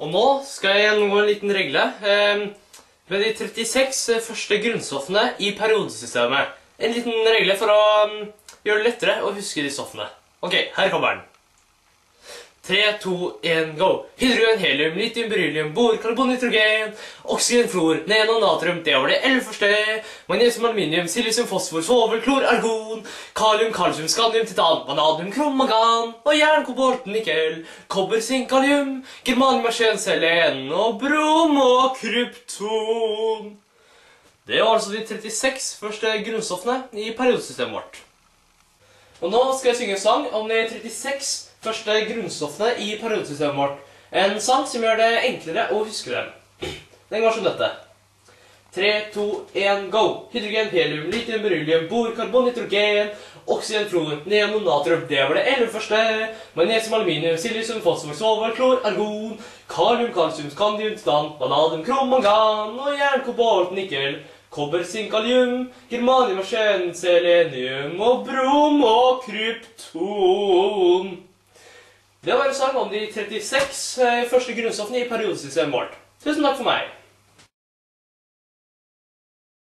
Og nå skal jeg gjennomgå en liten regle med de 36 første grunnstoffene i periodesystemet. En liten regle for å mm, gjøre det lettere å huske de stoffene. Ok, her kommer den. 3, 2, 1, go. Hydrogen, helium, litium, beryllium, bor, karbon, nitrogen, oksygen, fluor, neon natrium, det var det 11 første. Magnesium, aluminium, silisium, fosfor, svovel, klor, argon, kalium, kalsium, skandium, titan, vanadium, kromagan og jern, kobolt, nikkel, kobber, sink, kalium, germanium, arsen, selen, og brom og krypton. Det var altså de 36 første grunnstoffene i periodesystemet vårt. Og nå skal jeg synge en sang om de 36 første grunnstoffene i periodesystemet vårt. En sang som gjør det enklere å huske dem. Den går som dette. 3, 2, 1, go! Hydrogen, helium, litium, beryllium, bor, karbon, nitrogen, oksygen, fluor, neon og natrium. Det var det 11 første. Magnesium, aluminium, silisium, fosfor, svovel, klor, argon, kalium, kalsium, skandium, titan, vanadium, krom, mangan og jern, kobolt, nikkel. Kobber, sink, kalium, germanium, arsen, selenium og brom og krypton. Det var en sang om de 36 første grunnstoffene i periodesystemet vårt. Tusen takk for meg.